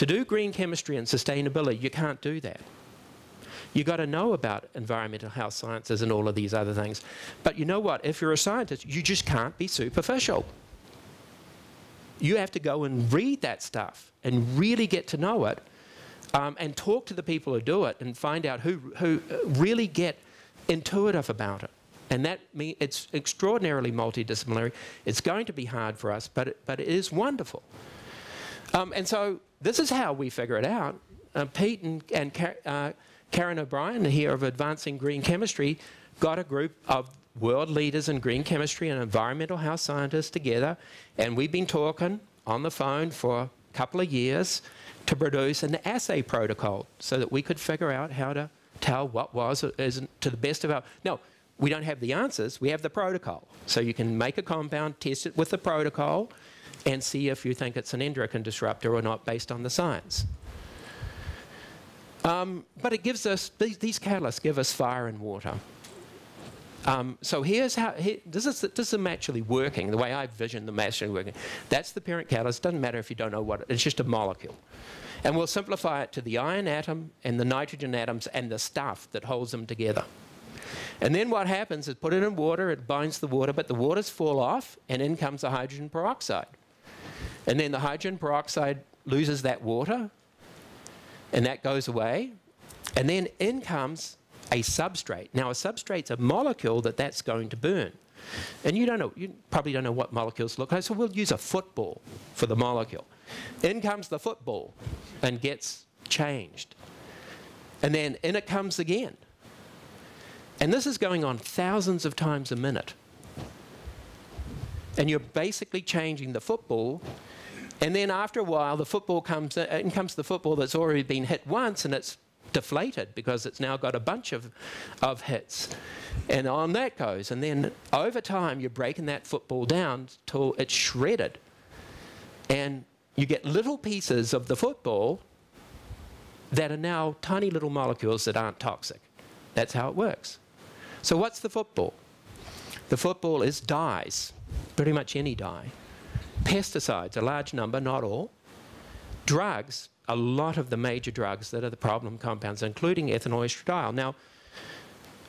To do green chemistry and sustainability, you can't do that. You've got to know about environmental health sciences and all of these other things. But you know what? If you're a scientist, you just can't be superficial. You have to go and read that stuff and really get to know it um, and talk to the people who do it and find out who, who uh, really get intuitive about it. And that it's extraordinarily multidisciplinary. It's going to be hard for us, but it, but it is wonderful. Um, and so this is how we figure it out. Uh, Pete and, and uh, Karen O'Brien here of Advancing Green Chemistry got a group of world leaders in green chemistry and environmental health scientists together, and we've been talking on the phone for a couple of years to produce an assay protocol so that we could figure out how to tell what was is to the best of our. No, we don't have the answers, we have the protocol. So you can make a compound, test it with the protocol, and see if you think it's an endocrine disruptor or not based on the science. Um, but it gives us, these, these, catalysts give us fire and water. Um, so here's how, here, this, is, this is actually working, the way I vision the actually working. That's the parent catalyst, doesn't matter if you don't know what, it, it's just a molecule. And we'll simplify it to the iron atom and the nitrogen atoms and the stuff that holds them together. And then what happens is put it in water, it binds the water, but the waters fall off, and in comes the hydrogen peroxide. And then the hydrogen peroxide loses that water, and that goes away. And then in comes a substrate. Now, a substrate's a molecule that that's going to burn. And you don't know, you probably don't know what molecules look like, so we'll use a football for the molecule. In comes the football and gets changed. And then in it comes again. And this is going on thousands of times a minute. And you're basically changing the football. And then after a while, the football comes uh, in comes the football that's already been hit once and it's deflated because it's now got a bunch of, of hits. And on that goes. And then over time, you're breaking that football down till it's shredded. And you get little pieces of the football that are now tiny little molecules that aren't toxic. That's how it works. So what's the football? The football is dyes, pretty much any dye. Pesticides, a large number, not all. Drugs, a lot of the major drugs that are the problem compounds, including ethinyl estradiol. Now,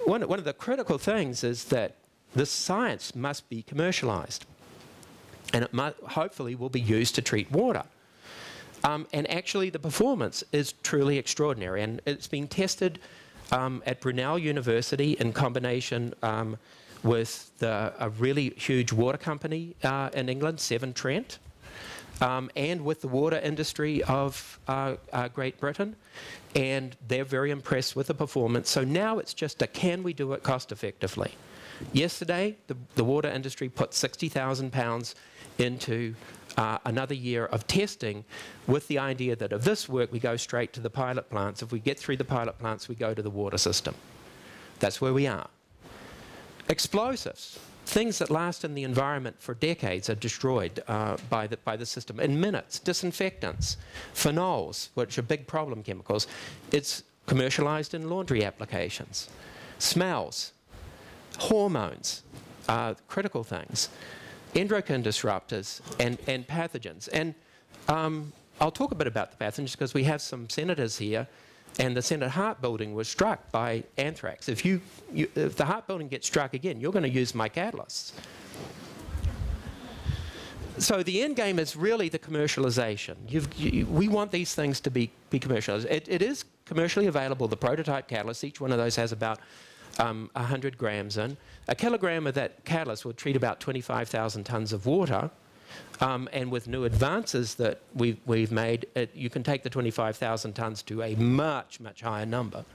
one, one of the critical things is that the science must be commercialized. And it hopefully will be used to treat water. Um, and actually, the performance is truly extraordinary. And it's been tested um, at Brunel University in combination um, with the, a really huge water company uh, in England, Severn Trent, um, and with the water industry of uh, uh, Great Britain. And they're very impressed with the performance. So now it's just a can we do it cost effectively? Yesterday, the, the water industry put 60,000 pounds into uh, another year of testing with the idea that if this work, we go straight to the pilot plants. If we get through the pilot plants, we go to the water system. That's where we are. Explosives, things that last in the environment for decades are destroyed uh, by, the, by the system in minutes. Disinfectants, phenols, which are big problem chemicals. It's commercialized in laundry applications. Smells, hormones, uh, critical things endocrine disruptors and, and pathogens. And um, I'll talk a bit about the pathogens because we have some senators here, and the Senate Hart building was struck by anthrax. If, you, you if the Hart building gets struck again, you're going to use my catalysts. So the end game is really the commercialization. You, we want these things to be, be commercialized. It, it is commercially available, the prototype catalyst. Each one of those has about um, 100 grams in. A kilogram of that catalyst will treat about 25,000 tons of water. Um, and with new advances that we've, we've made, it, you can take the 25,000 tons to a much, much higher number.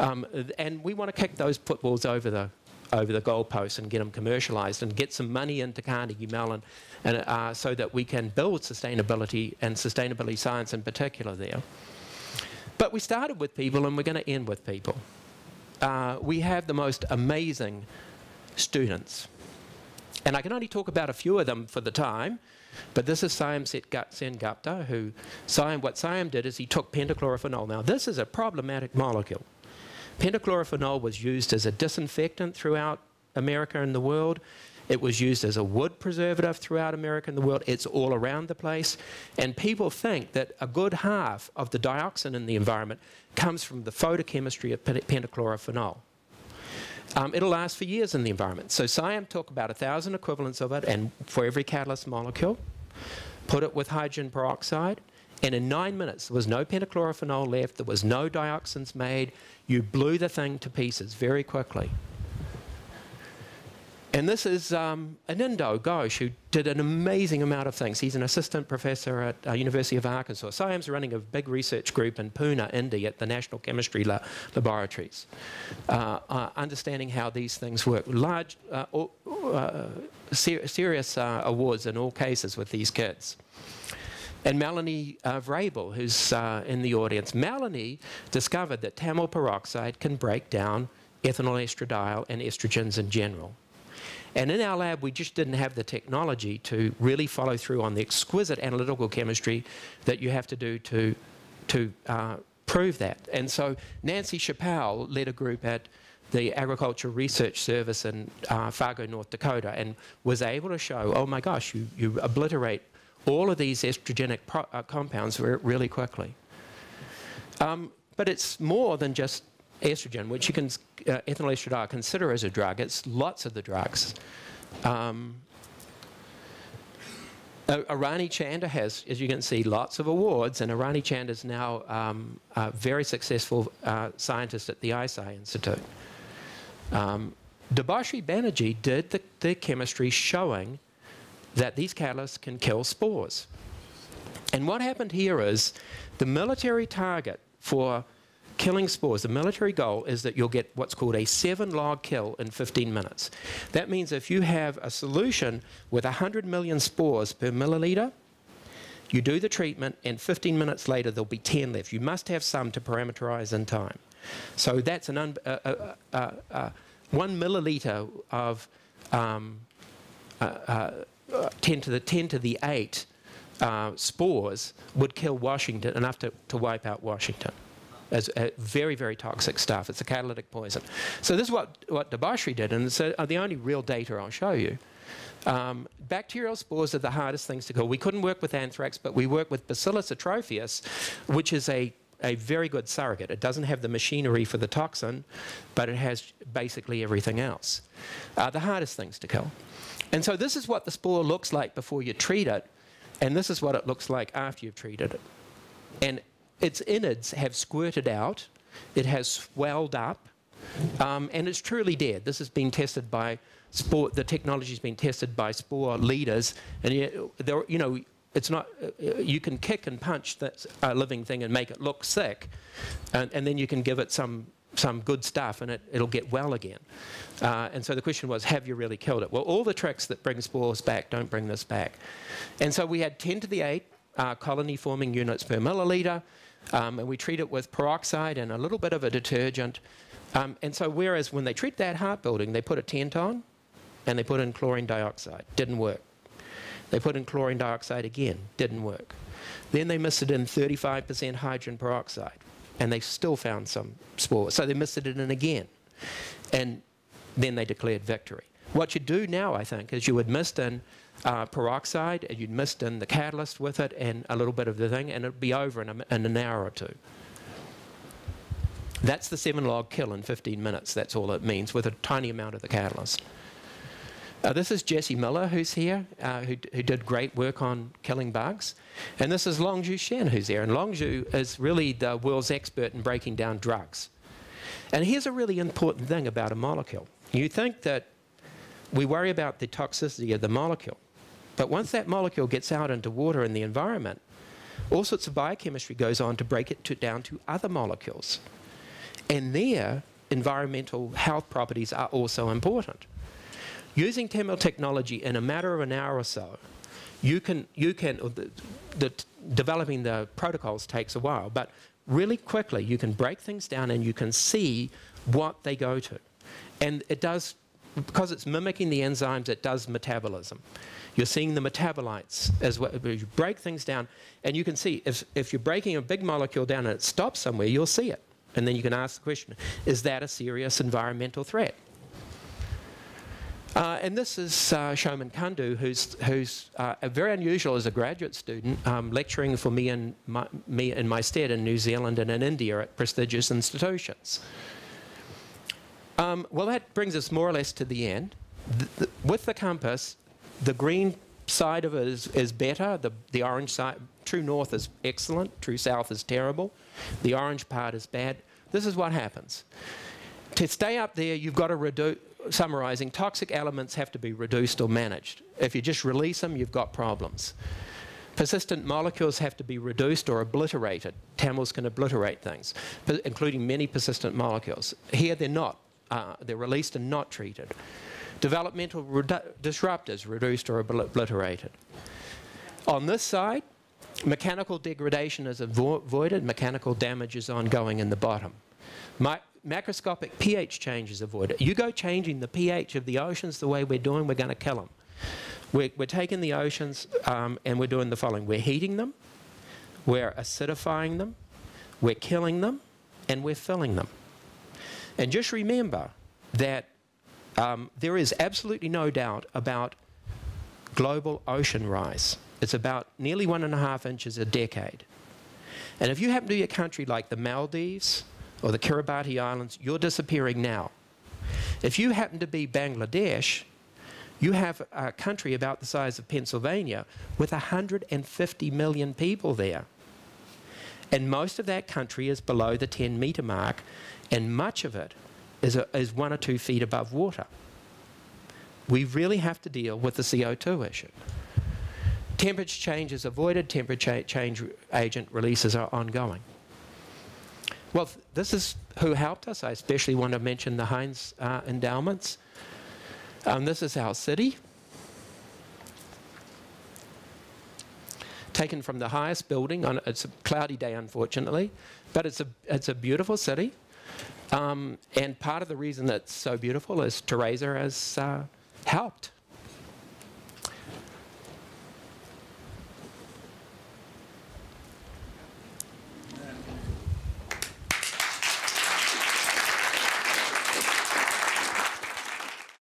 Um, and we want to kick those footballs over the, over the goalposts and get them commercialized and get some money into Carnegie Mellon and, uh, so that we can build sustainability and sustainability science in particular there. But we started with people and we're going to end with people uh, we have the most amazing students. And I can only talk about a few of them for the time, but this is Sayam Sen Gupta, who, Sayam, what Sayam did is he took pentachlorophenol. Now, this is a problematic molecule. Pentachlorophenol was used as a disinfectant throughout America and the world, It was used as a wood preservative throughout America and the world. It's all around the place. And people think that a good half of the dioxin in the environment comes from the photochemistry of pentachlorophenol. Um, it'll last for years in the environment. So Sayam took about a thousand equivalents of it, and for every catalyst molecule, put it with hydrogen peroxide, and in nine minutes, there was no pentachlorophenol left, there was no dioxins made. You blew the thing to pieces very quickly. And this is um, Anindo Ghosh, who did an amazing amount of things. He's an assistant professor at uh, University of Arkansas. Sayam's running a big research group in Pune, India, at the National Chemistry La Laboratories, uh, uh, understanding how these things work. Large, uh, uh, ser serious uh, awards in all cases with these kids. And Melanie uh, Vrabel, who's uh, in the audience, Melanie discovered that TAML peroxide can break down ethinyl estradiol and estrogens in general. And in our lab, we just didn't have the technology to really follow through on the exquisite analytical chemistry that you have to do to, to uh, prove that. And so Nancy Shappell led a group at the Agricultural Research Service in uh, Fargo, North Dakota, and was able to show, oh my gosh, you, you obliterate all of these estrogenic uh, compounds re really quickly. Um, but it's more than just estrogen, which you can, uh, ethinyl estradiol, consider as a drug. It's lots of the drugs. Um, Arani Chanda has, as you can see, lots of awards, and Arani Chanda is now um, a very successful uh, scientist at the ICEYE Institute. Um, Debashri Banerjee did the, the chemistry showing that these catalysts can kill spores. And what happened here is the military target for killing spores, the military goal is that you'll get what's called a seven log kill in 15 minutes. That means if you have a solution with 100 million spores per milliliter, you do the treatment, and 15 minutes later there'll be 10 left. You must have some to parameterize in time. So that's an uh, uh, uh, uh, one milliliter of um, uh, uh, 10 to the 10 to the 8 spores would kill Washington, enough to, to wipe out Washington as uh, very, very toxic stuff. It's a catalytic poison. So this is what, what Debashri did, and it's uh, the only real data I'll show you. Um, bacterial spores are the hardest things to kill. We couldn't work with anthrax, but we work with Bacillus atrophaeus, which is a, a very good surrogate. It doesn't have the machinery for the toxin, but it has basically everything else. Uh, the hardest things to kill. And so this is what the spore looks like before you treat it, and this is what it looks like after you've treated it. And its innards have squirted out, it has swelled up, um, and it's truly dead. This has been tested by spore, the technology has been tested by spore leaders, and you, know, it's not, uh, you can kick and punch that uh, living thing and make it look sick, and, and, then you can give it some, some good stuff and it, it'll get well again. Uh, and so the question was, have you really killed it? Well, all the tricks that bring spores back don't bring this back. And so we had 10 to the 8 uh, colony forming units per milliliter. Um, and we treat it with peroxide and a little bit of a detergent. Um, and so whereas when they treat that Hart building, they put a tent on and they put in chlorine dioxide. Didn't work. They put in chlorine dioxide again. Didn't work. Then they misted in 35% hydrogen peroxide and they still found some spores. So they misted it in again. And then they declared victory. What you do now, I think, is you would mist in uh, peroxide, and you'd mist in the catalyst with it and a little bit of the thing, and it'd be over in, a, in an hour or two. That's the seven log kill in 15 minutes. That's all it means with a tiny amount of the catalyst. Uh, this is Jesse Miller, who's here, uh, who, who, did great work on killing bugs. And this is Longzhu Shen, who's here. And Longzhu is really the world's expert in breaking down drugs. And here's a really important thing about a molecule. You think that we worry about the toxicity of the molecule. But once that molecule gets out into water and the environment, all sorts of biochemistry goes on to break it to, down to other molecules. And their environmental health properties are also important. Using TAML technology in a matter of an hour or so, you can, you can the, the developing the protocols takes a while, but really quickly you can break things down and you can see what they go to. And it does, because it's mimicking the enzymes, it does metabolism. You're seeing the metabolites as well. You break things down, and you can see if, if you're breaking a big molecule down and it stops somewhere, you'll see it. And then you can ask the question, is that a serious environmental threat? Uh, and this is uh, Soumen Kundu, who's, who's uh, very unusual as a graduate student, um, lecturing for me in my, me in my stead in New Zealand and in India at prestigious institutions. Um, well, that brings us more or less to the end. The, the, with the compass, the green side of it is, is better. The, the orange side, true north is excellent. True south is terrible. The orange part is bad. This is what happens. To stay up there, you've got to reduce, summarizing, toxic elements have to be reduced or managed. If you just release them, you've got problems. Persistent molecules have to be reduced or obliterated. TAMLs can obliterate things, including many persistent molecules. Here they're not. Uh, they're released and not treated. Developmental disruptors reduced or obliterated. On this side, mechanical degradation is avoided, mechanical damage is ongoing in the bottom. My, macroscopic pH change is avoided. You go changing the pH of the oceans the way we're doing, we're going to kill them. We're, we're taking the oceans um, and we're doing the following. We're heating them, we're acidifying them, we're killing them, and we're filling them. And just remember that um, there is absolutely no doubt about global ocean rise. It's about nearly one and a half inches a decade. And if you happen to be a country like the Maldives or the Kiribati Islands, you're disappearing now. If you happen to be Bangladesh, you have a country about the size of Pennsylvania with 150 million people there. And most of that country is below the 10 metre mark, and much of it is, a, is one or two feet above water. We really have to deal with the CO2 issue. Temperature change is avoided, temperature change agent releases are ongoing. Well, this is who helped us. I especially want to mention the Heinz uh, endowments. Um, this is our city. Taken from the highest building. It's a cloudy day, unfortunately, but it's a, it's a beautiful city. Um, and part of the reason it's so beautiful is Teresa has uh, helped